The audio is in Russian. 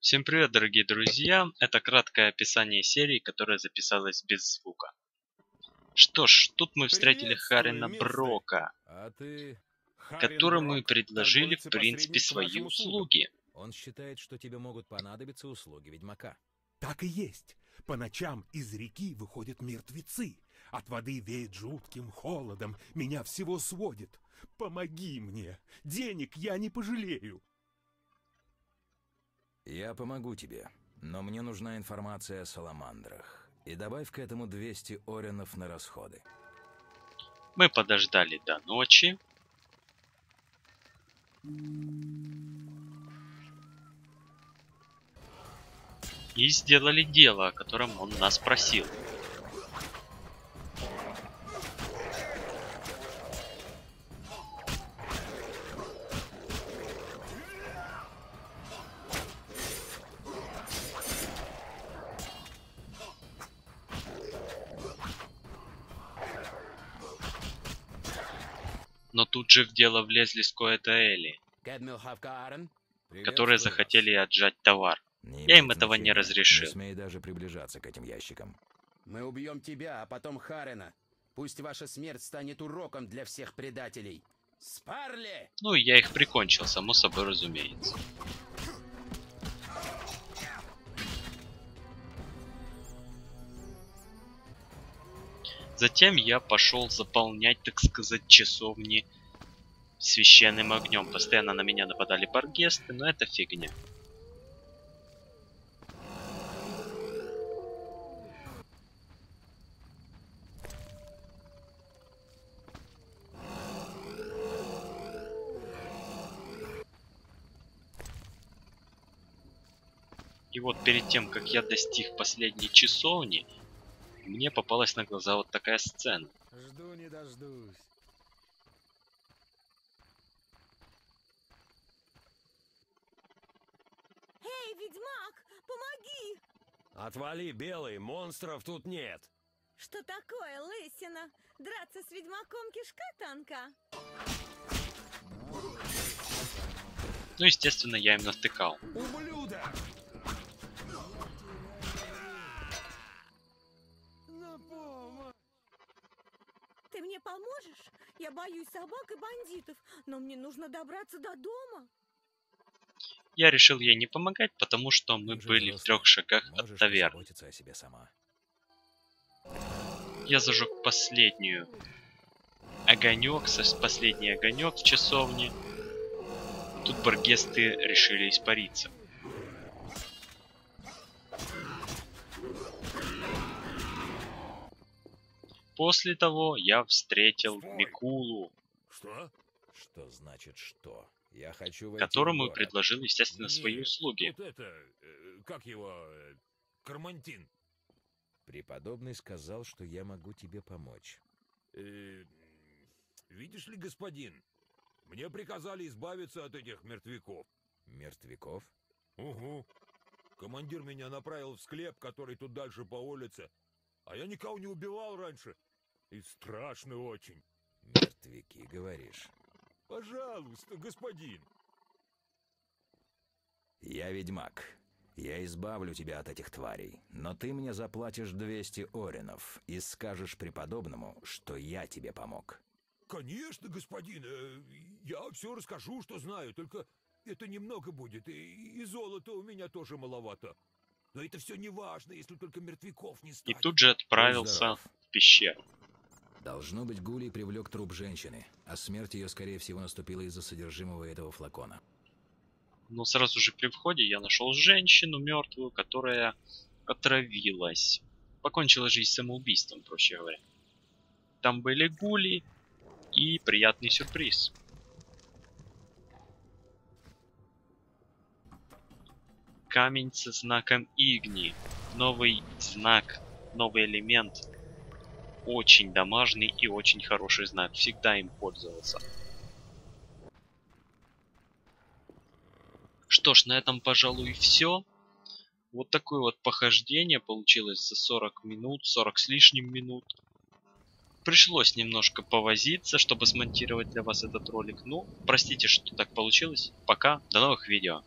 Всем привет, дорогие друзья! Это краткое описание серии, которая записалась без звука. Что ж, тут мы встретили Харина Брока, А ты... которому и предложили, в принципе, свои услуги. Он считает, что тебе могут понадобиться услуги ведьмака. Так и есть. По ночам из реки выходят мертвецы. От воды веет жутким холодом. Меня всего сводит. Помоги мне. Денег я не пожалею. Я помогу тебе, но мне нужна информация о саламандрах. И добавь к этому 200 оренов на расходы. Мы подождали до ночи. И сделали дело, о котором он нас просил. Но тут же в дело влезли Скоэта Элли, которые захотели отжать товар. Не Я им этого не разрешил. Не смей даже приближаться к этим ящикам. Мы убьем тебя, а потом Харена. Пусть ваша смерть станет уроком для всех предателей. Спарли! Ну, и я их прикончил, само собой разумеется. Затем я пошел заполнять, так сказать, часовни священным огнем. Постоянно на меня нападали баргесты, но это фигня. И вот перед тем, как я достиг последней часовни, мне попалась на глаза вот такая сцена. Жду не дождусь. Эй, ведьмак, помоги! Отвали, белый, монстров тут нет. Что такое, лысина? Драться с ведьмаком кишка танка? Ну, естественно, я им натыкал. Ублюдок! Поможешь? Я боюсь собак и бандитов, но мне нужно добраться до дома. Я решил ей не помогать, потому что мы Ты же были в трех шагах от таверны. о себе сама. Я зажег последнюю огонек, последний огонек в часовне. Тут баргесты решили испариться. После того я встретил Стой! Микулу, Что? Что значит что? Я хочу войти которому предложил, естественно, свои Нет, услуги. Вот это, э, как его, э, Кармантин. Преподобный сказал, что я могу тебе помочь. Э, видишь ли, господин, мне приказали избавиться от этих мертвяков. Мертвяков? Угу. Командир меня направил в склеп, который тут дальше по улице. А я никого не убивал раньше. И страшно очень. Мертвяки, говоришь. Пожалуйста, господин. Я ведьмак. Я избавлю тебя от этих тварей, но ты мне заплатишь 200 оренов и скажешь преподобному, что я тебе помог. Конечно, господин. э, Я все расскажу, что знаю, только это немного будет, и, и золота у меня тоже маловато. Но это все не важно, если только мертвяков не И станет. тут же отправился здоров. в пещеру. Должно быть, Гулей привлек труп женщины, а смерть ее, скорее всего, наступила из-за содержимого этого флакона. Но сразу же при входе я нашел женщину мертвую, которая отравилась. Покончила жизнь самоубийством, проще говоря. Там были гули и приятный сюрприз. Камень со знаком Игни. Новый знак, новый элемент. Очень домашний и очень хороший знак. Всегда им пользоваться. Что ж, на этом, пожалуй, все. Вот такое вот похождение получилось за 40 минут, 40 с лишним минут. Пришлось немножко повозиться, чтобы смонтировать для вас этот ролик. Ну, простите, что так получилось. Пока, до новых видео.